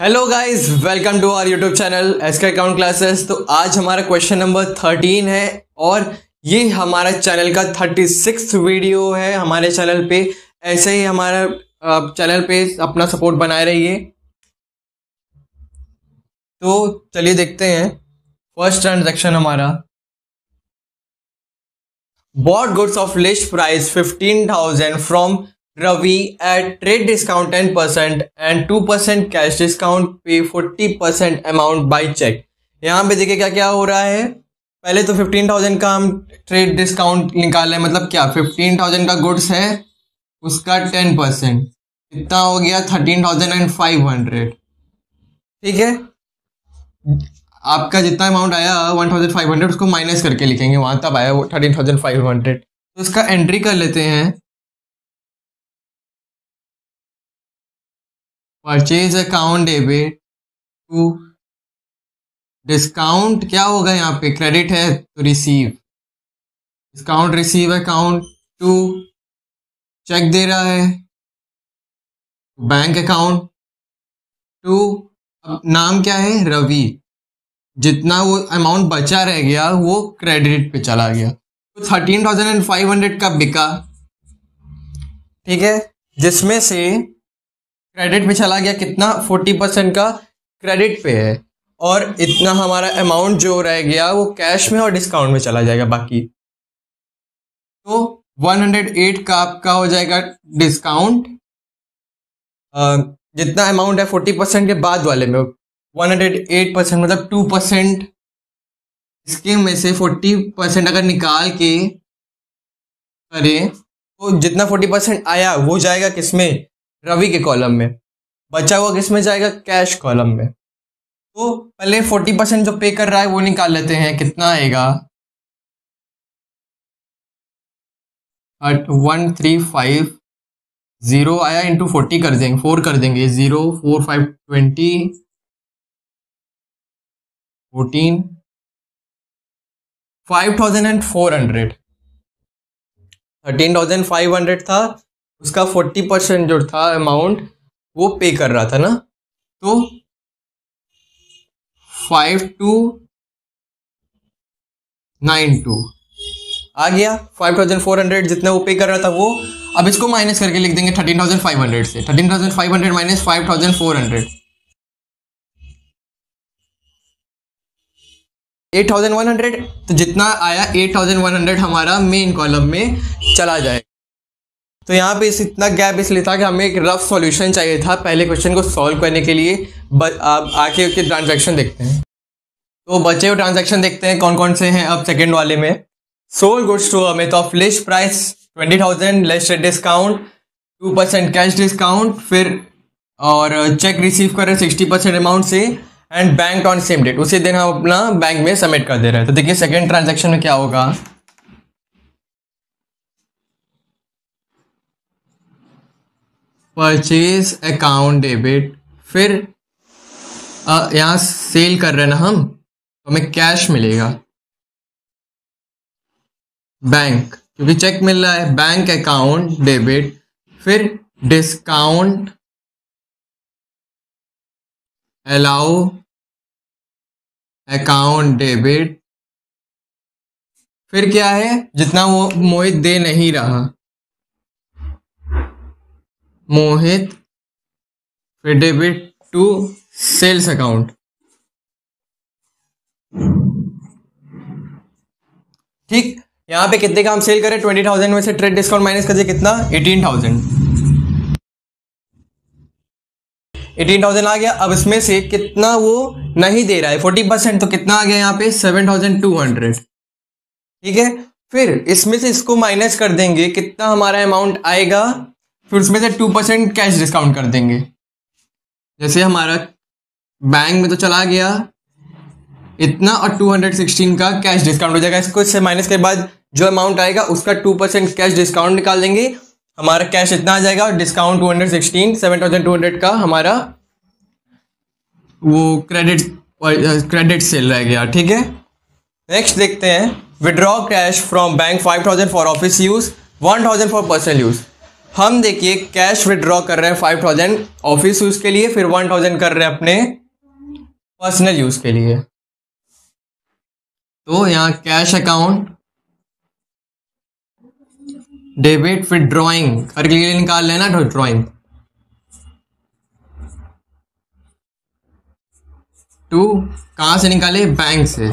Hello guys welcome to our YouTube channel S K account classes तो आज हमारा question number thirteen है और ये हमारा चैनल का थर्टी सिक्स वीडियो है हमारे चैनल पे। ऐसे ही हमारा चैनल पे अपना सपोर्ट बनाए रहिए। तो चलिए देखते हैं। फ़र्स्ट ट्रांजेक्शन हमारा। Bought goods of list price fifteen thousand from Ravi at trade discount ten percent and two percent cash discount pay forty percent amount by cheque यहाँ पे देखिए क्या क्या हो रहा है। पहले तो फिफ्टीन थाउज़ेंड का हम ट्रेड डिस्काउंट निकाले मतलब क्या? फिफ्टीन थाउज़ेंड का गुड्स है, उसका टेन परसेंट इतना हो गया thirteen thousand and five hundred ठीक है? आपका जितना अमाउंट आया वन थाउज़ेंड फाइव हंड्रेड उसको माइनस करके लिखेंगे। वहाँ तब आया वो थर्टीन थाउज़ेंड फाइव हंड्रेड तो उसका एंट्री कर लेते हैं। Purchase account debit to discount क्या होगा यहाँ पे? क्रेडिट है तो receive discount receive account to cheque दे रहा है. बैंक अकाउंट टू नाम क्या है? रवि. जितना वो अमाउंट बचा रह गया, वो क्रेडिट पे चला गया. तो thirteen thousand and five hundred का बिका? ठीक है? जिसमें से क्रेडिट पे चला गया, कितना? फोर्टी परसेंट का क्रेडिट पे है। और इतना हमारा अमाउंट जो रह गया, वो कैश में और डिस्काउंट में चला जाएगा बाकी। तो 108 का आपका हो जाएगा डिस्काउंट जितना अमाउंट है 40 परसेंट के बाद वाले में 108 परसेंट मतलब 2 परसेंट इसके में से 40 परसेंट अगर निकाल के करें तो जितना 40 परसेंट आया, वो जाएगा किसमें रवि के कॉलम में। बचा हुआ किसमें जाएगा? कैश कॉलम में। तो पहले फोर्टी परसेंट जो पे कर रहा है, वो निकाल लेते हैं। कितना आएगा? वन थ्री फाइव ज़ीरो आया इंटू फोर्टी कर देंगे फोर कर देंगे। Zero four five twenty fourteen five thousand and four hundred thirteen thousand five hundred था। उसका फोर्टी परसेंट जो था अमाउंट वो पे कर रहा था ना? तो फाइव टू नाइन टू आ गया। फाइव थाउज़ेंड फोर हंड्रेड जितना वो पे कर रहा था वो, अब इसको माइनस करके लिख देंगे थर्टीन थाउज़ेंड फाइव हंड्रेड से। Thirteen thousand five hundred minus five thousand four hundred eight thousand one hundred तो जितना आया एट थाउज़ेंड वन हंड्रेड हमारा मेन कॉलम में चला जाए तो यहाँ पे इस इतना गैप इसलिए था कि हमें एक रफ सॉल्यूशन चाहिए था पहले क्वेश्चन को सॉल्व करने के लिए। आप आके उसके ट्रांजैक्शन देखते हैं। तो बचे हुए ट्रांजैक्शन देखते हैं कौन कौन से हैं अब सेकेंड वाले में। Sold goods to Amit of list price twenty thousand less discount two percent cash discount फिर, और चेक रिसीव कर रहे सिक्सटी परसेंट अमाउंट से and bank on same date उसी दिन हम अपना बैंक में सबमिट कर दे रहे हैं। तो देखिए सेकेंड ट्रांजेक्शन में क्या होगा। परचेज अकाउंट डेबिट फिर यहाँ सेल कर रहे ना हम तो हमें कैश मिलेगा। बैंक क्योंकि चेक मिल रहा है बैंक अकाउंट डेबिट फिर डिस्काउंट अलाउ अकाउंट डेबिट फिर क्या है, जितना वो मोहित दे नहीं रहा। मोहित फिर डेबिट टू सेल्स अकाउंट। ठीक, यहाँ पे कितने का हम सेल करें? ट्वेंटी थाउज़ेंड में से ट्रेड डिस्काउंट माइनस कर कितना? Eighteen thousand. एटीन थाउज़ेंड आ गया, अब इसमें से कितना वो नहीं दे रहा है? फोर्टी परसेंट तो कितना आ गया यहाँ पे? Seven thousand two hundred. ठीक है, फिर इसमें से इसको माइनस कर देंगे, कितना हमारा अमाउंट आएगा? फिर उसमें से टू परसेंट कैश डिस्काउंट कर देंगे। जैसे हमारा बैंक में तो चला गया, इतना और टू हंड्रेड सिक्सटीन का कैश डिस्काउंट हो जाएगा। इसको इससे माइनस के बाद जो अमाउंट आएगा, उसका टू परसेंट कैश डिस्काउंट निकाल देंगे। हमारा कैश इतना आ जाएगा और discount two hundred sixteen seven thousand two hundred का हमारा वो क्रेडिट क्रेडिट सेल रह गया, ठीक है? नेक्स्ट देखते हैं। Withdraw cash from bank five thousand for office use one thousand for personal use हम देखिए कैश विड्रॉ कर रहे हैं फाइव थाउज़ेंड ऑफ़िस यूज़ के लिए, फिर वन थाउज़ेंड कर रहे हैं अपने पर्सनल यूज़ के लिए। तो यहाँ कैश अकाउंट डेबिट फिर ड्रॉइंग हर के लिए निकाल लेना ड्रॉइंग टू कहाँ से निकाले? बैंक से।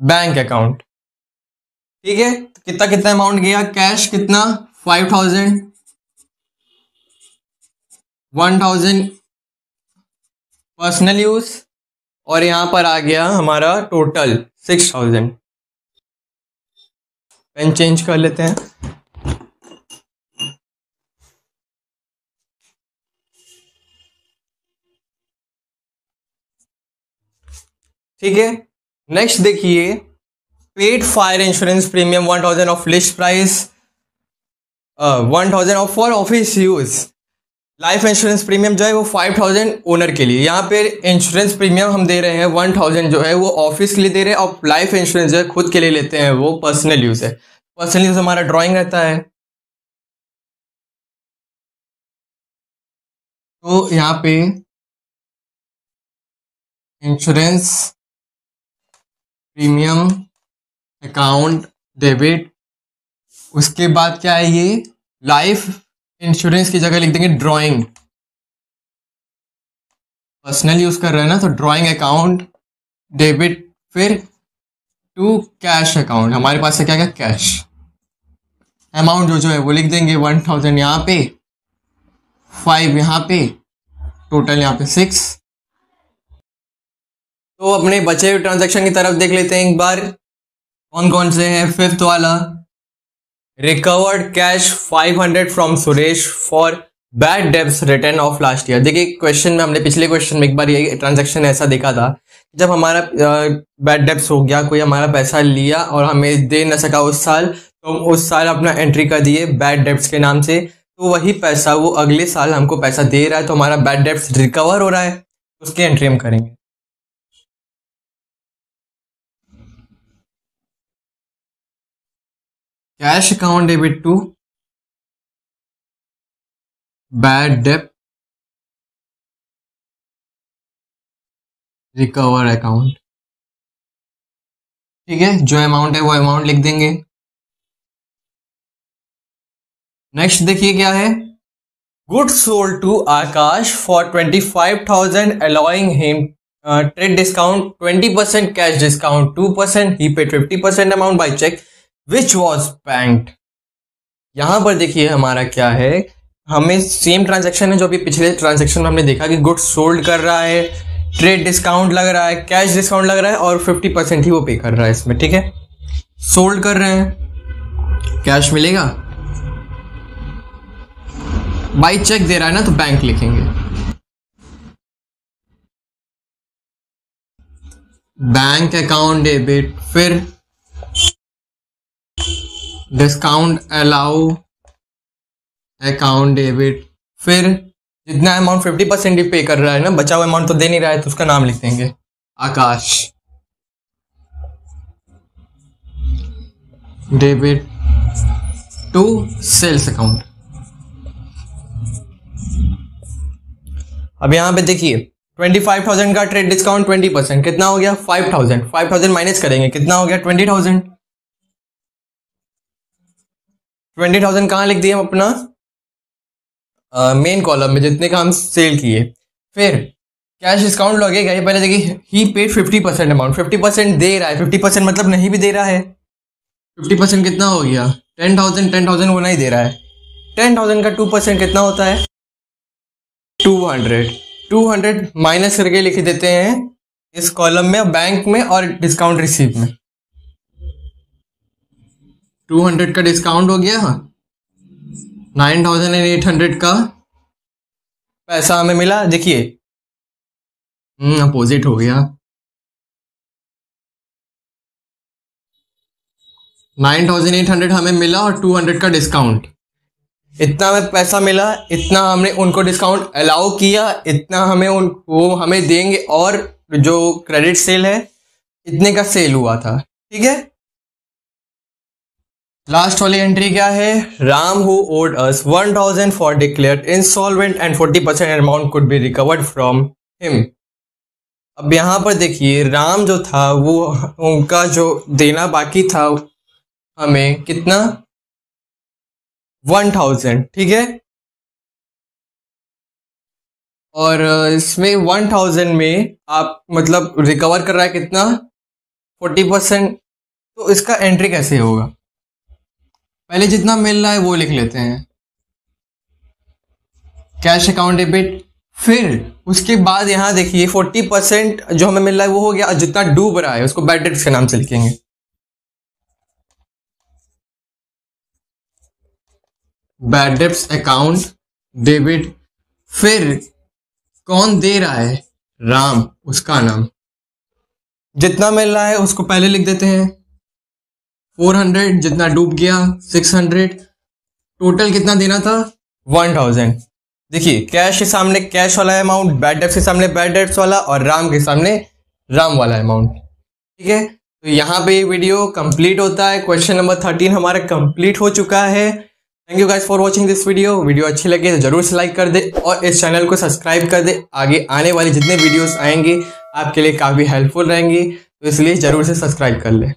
बैंक अकाउंट ठीक है? तो कितना कितना अमाउंट गया? कैश कितना? Five thousand one thousand personal use और यहाँ पर आ गया हमारा total six thousand pen change कर लेते हैं। ठीक है? नेक्स्ट देखिए। Paid fire insurance premium one thousand of list price one thousand of for office use life insurance premium जो है वो फाइव थाउज़ेंड ओनर के लिए। यहाँ पे इंश्योरेंस प्रीमियम हम दे रहे हैं वन थाउज़ेंड जो है वो ऑफ़िस के लिए दे रहे हैं, और लाइफ इंश्योरेंस जो है खुद के लिए लेते हैं, वो पर्सनल यूज़ है। पर्सनल यूज़ हमारा ड्राइंग रहता है। तो यहाँ पे इंश्योरेंस प्रीमियम अकाउंट, डेबिट, उसके बाद क्या है ये? लाइफ इंश्योरेंस की जगह लिख देंगे ड्राइंग। पर्सनल यूज़ कर रहे हैं ना तो ड्राइंग अकाउंट, डेबिट, फिर टू कैश अकाउंट। हमारे पास से क्या क्या? कैश। अमाउंट जो जो है वो लिख देंगे वन थाउज़ेंड यहाँ पे, फाइव यहाँ पे, टोटल यहाँ पे सिक्स। तो अपने बचे हुए ट्रांजेक्शन की तरफ़ देख लेते हैं एक बार। कौन कौन से हैं? फिफ्थ वाला। Recovered cash 500 from Suresh for bad debts return of last year देखिए क्वेश्चन में हमने पिछले क्वेश्चन में एक बार ये ट्रांजेक्शन ऐसा देखा था जब हमारा बैड डेब्स हो गया, कोई हमारा पैसा लिया और हमें दे न सका उस साल तो हम उस साल अपना एंट्री कर दिए बैड डेब्स के नाम से तो वही पैसा वो अगले साल हमको पैसा दे रहा है तो हमारा बैड डेब्स रिकवर हो रहा है, उसकी एंट्री हम करेंगे। Cash account debit to bad debt recover account ठीक है, जो अमाउंट है वो अमाउंट लिख देंगे। नेक्स्ट देखिए क्या है। Good sold to Aakash for twenty five thousand allowing him trade discount twenty percent cash discount two percent he pay fifty percent amount by cheque which was banked यहाँ पर देखिए हमारा क्या है? हमें सेम ट्रांजेक्शन है जो अभी पिछले ट्रांजेक्शन में हमने देखा कि गुड्स सोल्ड कर रहा है ट्रेड डिस्काउंट लग रहा है कैश डिस्काउंट लग रहा है और फिफ्टी परसेंट ही वो पे कर रहा है इसमें, ठीक है? सोल्ड कर रहे हैं। कैश मिलेगा? बाई चेक दे रहा है ना तो बैंक लिखेंगे। बैंक अकाउंट डेबिट फिर डिस्काउंट अलाउ अकाउंट डेबिट। फिर जितना अमाउंट फिफ्टी परसेंट पे कर रहा है ना बचा हुआ अमाउंट तो दे नहीं रहा है तो उसका नाम लिख देंगे। Aakash. Debit to sales account. अब यहाँ पे देखिए ट्वेंटी फाइव थाउज़ेंड का ट्रेड डिस्काउंट ट्वेंटी परसेंट कितना हो गया? Five thousand five thousand minus करेंगे, कितना हो गया? ट्वेंटी थाउज़ेंड ट्वेंटी थाउज़ेंड कहाँ लिख दिए हम अपना? मेन कॉलम में जितने का हम सेल किए। फिर कैश डिस्काउंट लगेगा ये पहले देखिए he paid fifty percent amount fifty percent दे रहा है। फिफ्टी परसेंट मतलब नहीं भी दे रहा है। फिफ्टी परसेंट कितना हो गया? टेन थाउज़ेंड टेन थाउज़ेंड वो नहीं दे रहा है। टेन थाउज़ेंड का टू परसेंट कितना होता है? Two hundred two hundred minus करके लिख देते हैं इस कॉलम में बैंक में और डिस्काउंट रिसीव में। टू हंड्रेड का डिस्काउंट हो गया। Nine thousand and eight hundred का पैसा हमें मिला। देखिए। अपोजिट हो गया। नाइन थाउज़ेंड एट हंड्रेड हमें मिला और टू हंड्रेड का डिस्काउंट। इतना हमें पैसा मिला, इतना हमने उनको डिस्काउंट अलाउ किया, इतना हमें उन, वो हमें देंगे और जो क्रेडिट सेल है, इतने का सेल हुआ था। ठीक है? लास्ट वाली एंट्री क्या है? Ram who owed us 1000 for declared insolvent and 40 percent amount could be recovered from him अब यहाँ पर देखिए राम जो था, वो उनका जो देना बाकी था, हमें कितना? वन थाउज़ेंड ठीक है? और इसमें वन थाउज़ेंड में आप मतलब रिकवर कर रहा है कितना? फोर्टी परसेंट तो इसका एंट्री कैसे होगा? पहले जितना मिल रहा है वो लिख लेते हैं। कैश अकाउंट डेबिट फिर उसके बाद यहाँ देखिए फोर्टी परसेंट जो हमें मिल रहा है वो हो गया जितना डूब रहा है, उसको बैड डेट्स के नाम से लिखेंगे। बैड डेट्स अकाउंट डेबिट फिर कौन दे रहा है? राम, उसका नाम। जितना मिल रहा है, उसको पहले लिख देते हैं। फोर हंड्रेड जितना डूब गया, सिक्स हंड्रेड। टोटल कितना देना था? One thousand. देखिए कैश के सामने कैश वाला अमाउंट बैड डेट्स के सामने बैड डेट्स वाला और राम के सामने राम वाला अमाउंट ठीक है? तो यहाँ पे ये वीडियो कंप्लीट होता है। क्वेश्चन नंबर थर्टीन हमारा कंप्लीट हो चुका है। Thank you guys for watching this video video अच्छी लगे तो ज़रूर से लाइक कर दे और इस चैनल को सब्सक्राइब कर दे। आगे आने वाले जितने वीडियोस आएँगे, आपके लिए काफ़ी हेल्पफुल रहेंगी। तो इसलिए ज़रूर से सब्सक्राइब कर ले।